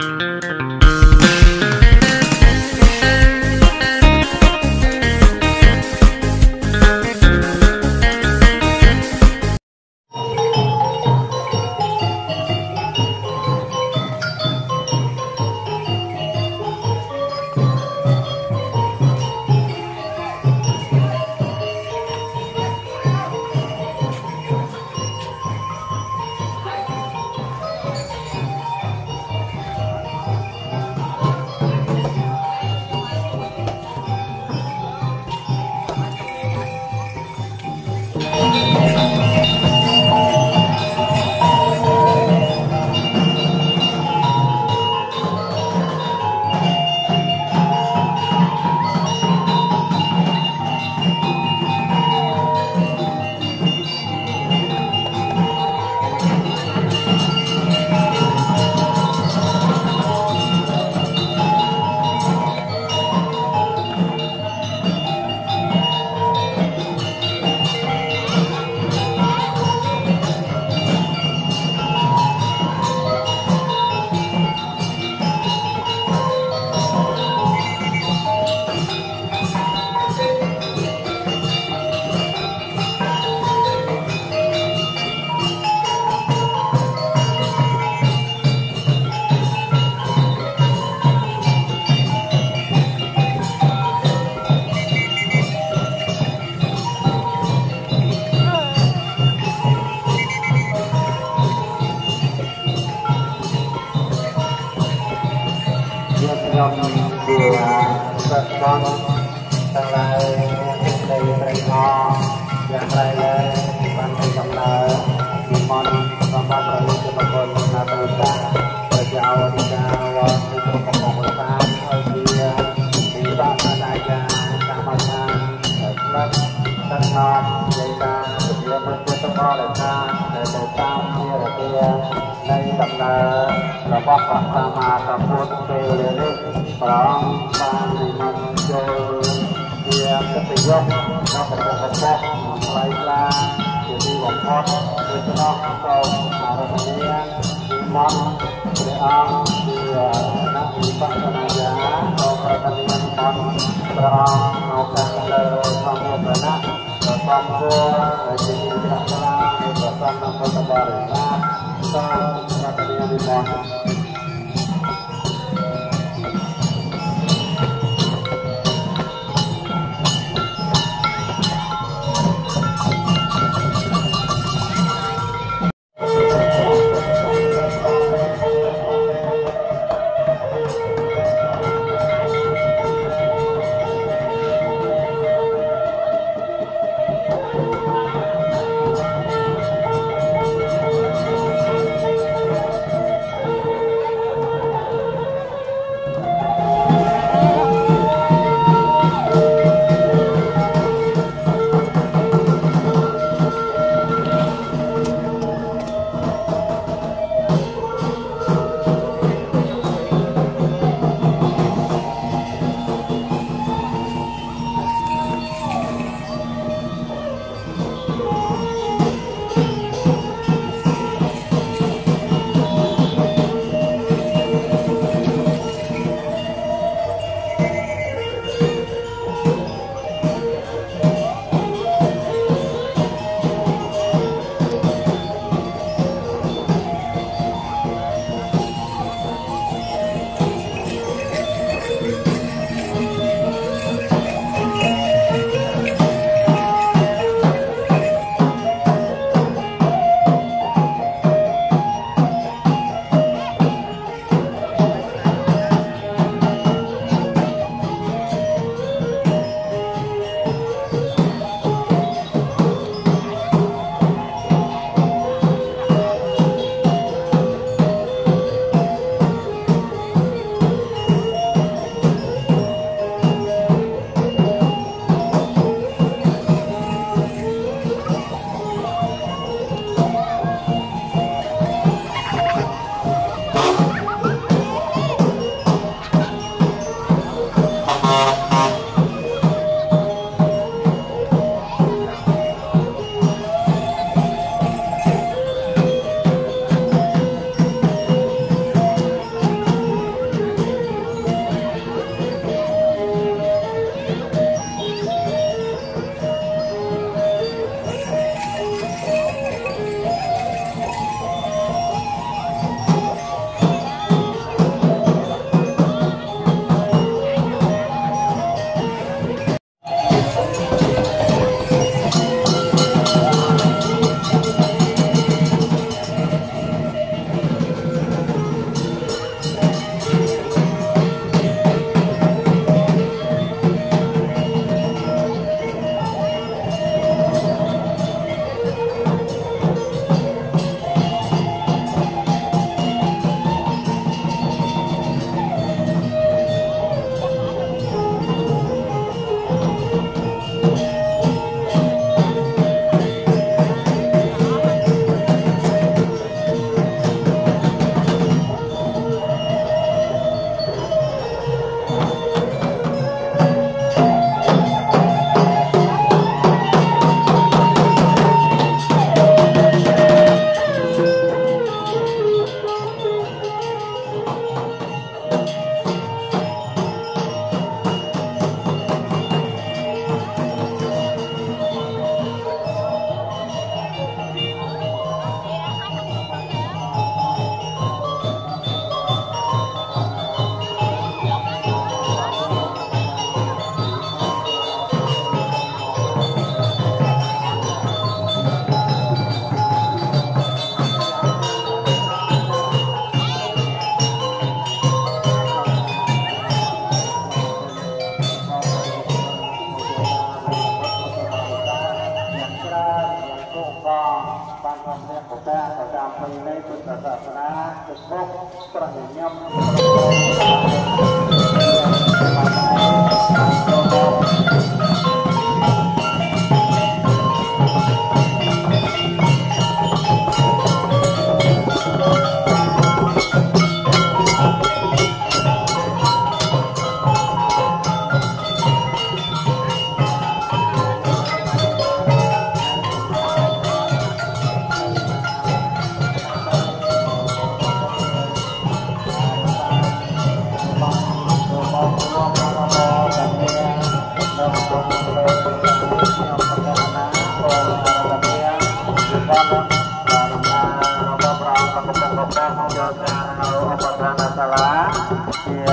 ខ្ញុំ ការជាមិនជាទៅបរិខាដែលទៅតាមជារទានៃដំណើររបស់ព្រះសម្មាសម្ពុទ្ធពេលនេះព្រះអង្គបាននិមន្តចូលជាកិត្តិយសដល់ព្រះពុទ្ធសាសនាថ្លៃថ្លាជាទីបំផុតដូច្នោះសូមអរគុណនិមន្តព្រះអង្គជាអ្នកវិបស្សនាយាសូមប្រតិនិមន្តព្រះអង្គនៅខាងលើសំមុខណៈប្រសំគួរជាទីក្រាបថ្លានៃព្រះសង្ឃពុទ្ធបរិស័ទសូមប្រតិ Nah, besok setelah nyanyi,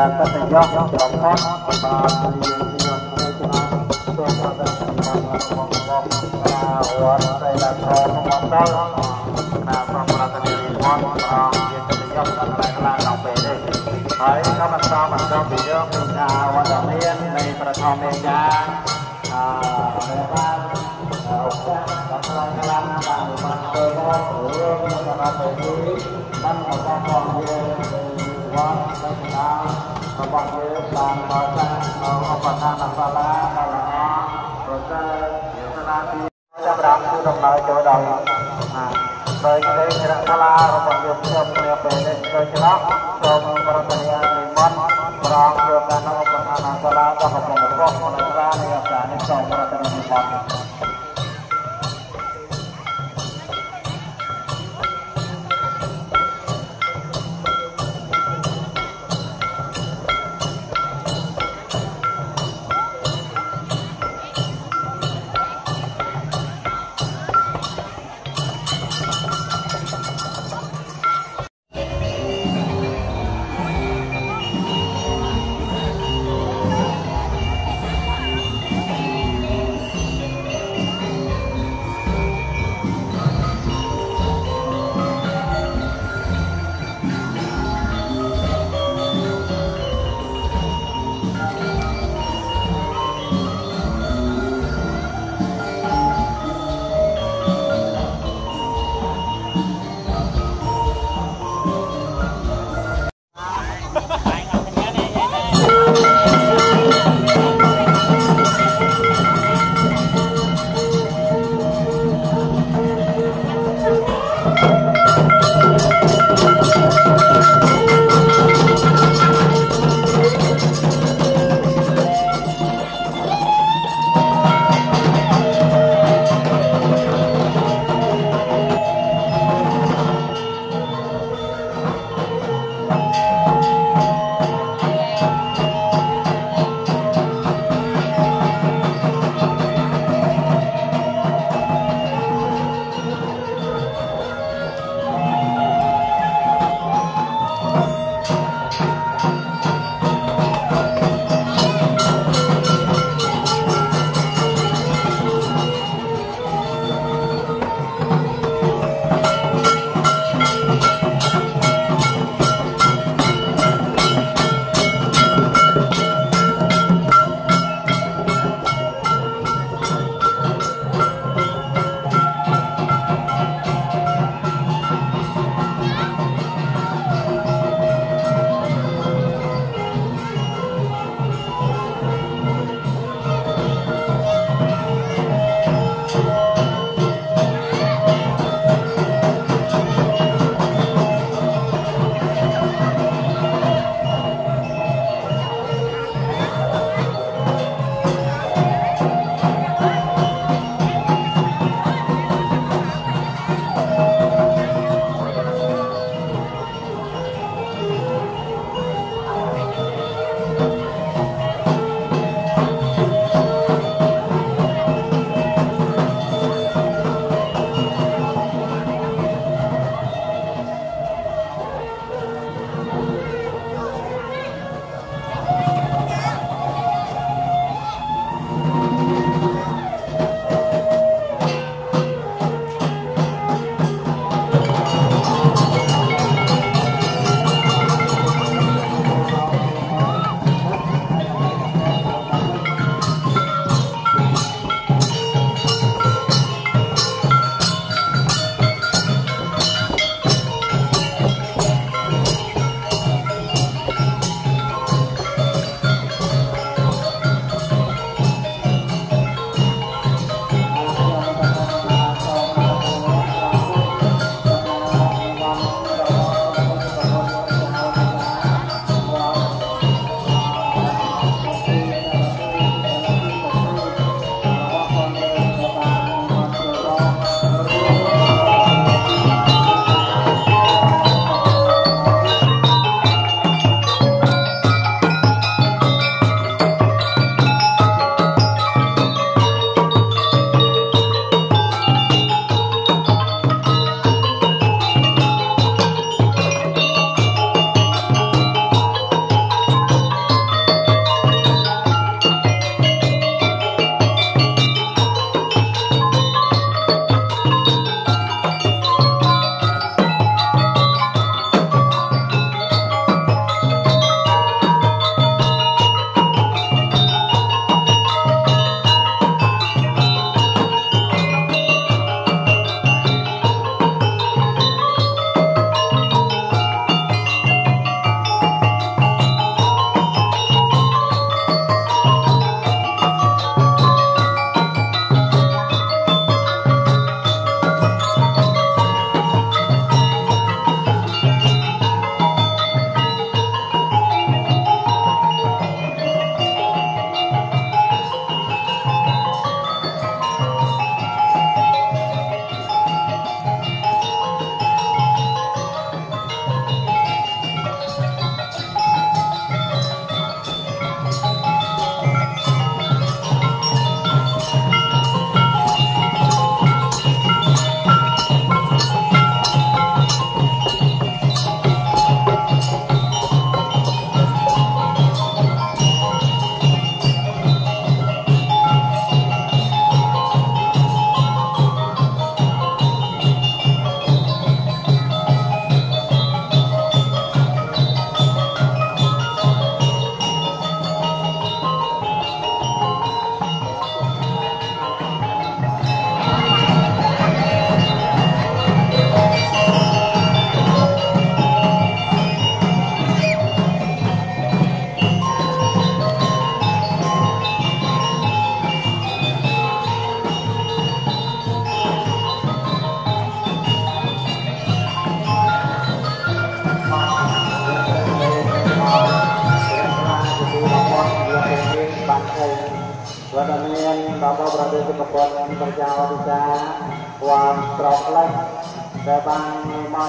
កតញ្ញូប្រផុតបាទជាជាឆ្នាំសូមអរគុណរបស់របស់វត្តស្រីឡាខមមកដល់ណាប្រប្រតនីវត្តប្រងជាកតញ្ញូដល់កន្លែងកន្លែងក្នុងពេលនេះហើយក៏បន្តបន្តពីរឿងពីការវត្តមាននៃប្រធមមេយាអឺបានឱកាសដល់កន្លែងកន្លែងបានបានធ្វើមករឿងក្នុងពេលនេះបានបន្តផងយើង វត្តនៅកណ្ដាលរបស់យើងបានបើកនៅឧបឋានសាលាដល់ល្អប្រសើរសាលាទីចាប់រាមគឺដំណើរចូលដល់ណាដោយគេរកសាលារបស់យើងខ្ញុំគ្នាពេលនេះដូច្នោះសូមប្រតិយានិមន្តប្រងយកការនៅឧបឋានសាលាដល់កំពុងរបស់នៅសាលានៃអាចារ្យនេះសូមប្រតិយានិមន្ត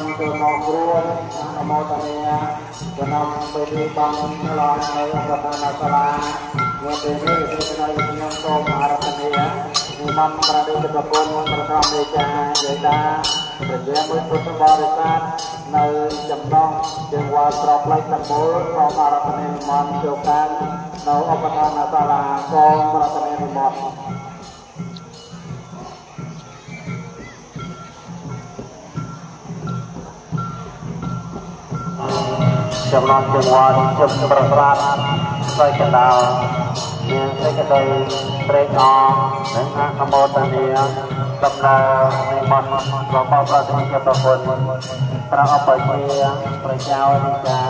នចូលមកគ្រួនអនុមោទនាចំណំពេលនេះបានឡងនៅប្រធានសាលានៅពេលនេះគឺនៅខ្ញុំសូមអារាធនានិមន្តប្រទេសប្រព័ន្ធប្រធានមេចាយាយតាព្រះមួយពុទ្ធបរិស័ទនៅចំណងជាវត្តត្រកលេខទាំងមូលសូមអារាធនានិមន្តចូលកាន់នៅឧបថានសាលាកងប្រធាននិមន្ត ចំណងចង្វាន់ជុំប្រប្រាត់ស្វ័យកណ្ដាលមានសេចក្តីត្រេកអរនិងអនុមោទនាដំណើរនៃមន្តរបស់ប្រតិជាប្រគុណព្រះអបជាប្រជានិកា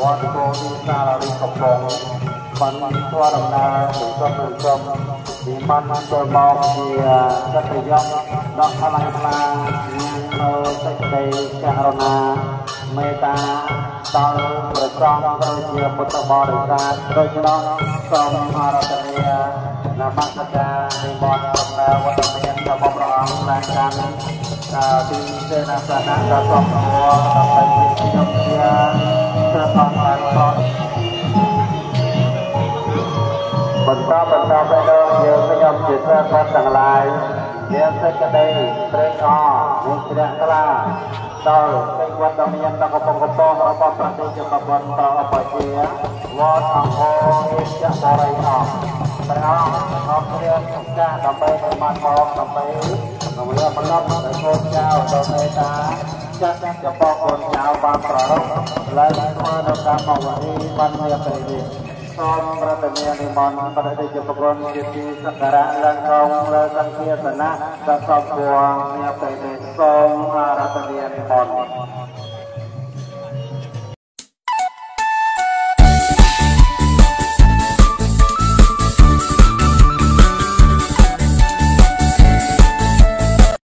វត្តគោវិសាលរិកំពងបានស្វាដំណើរទៅសុំទៅសុំពីបានចូលមកជាកតយមដ៏ខ្លាំងខ្លាមាននៅសេចក្តីករុណា មេត្តាដល់ប្រចំត្រូវជាពុទ្ធបរិស័ទដូច្នោះសូមអារាធនានមស្ការនិមន្តដំណើរវត្តមានរបស់ព្រះអង្គឡើងកាន់ទីសេនាសនៈដ៏សំគួរដើម្បីជាខ្ញុំជាព្រះអង្គបានប្រត់បន្តបន្តទៅដល់យើងខ្ញុំជាព្រះពុទ្ធទាំងឡាយមានសេចក្តីត្រេកអរនិងជ្រះថ្លាដល់សេច វត្តមានដល់កំពង់កំពង់របស់ប្រទេសជាប្រព័ន្ធប្រអបជាវត្តអង្គររាជបរិយអស់ព្រះអង្គអរគុណឱកាសដើម្បីបានមកដើម្បីរំលឹកបន្លប់ដល់កូនចៅដល់មេតាចាត់ចំពោះកូនចៅបានប្ររពឡើងធ្វើនៅកម្មវនីបានមានពេលនេះសូមប្រតិមានិមន្តប្រតិជាប្រគុណជាទីសក្ការៈឡើងកងលើសង្ឃាសនៈដល់សពគួរមានពេលនេះសូមអារាធនានិមន្ត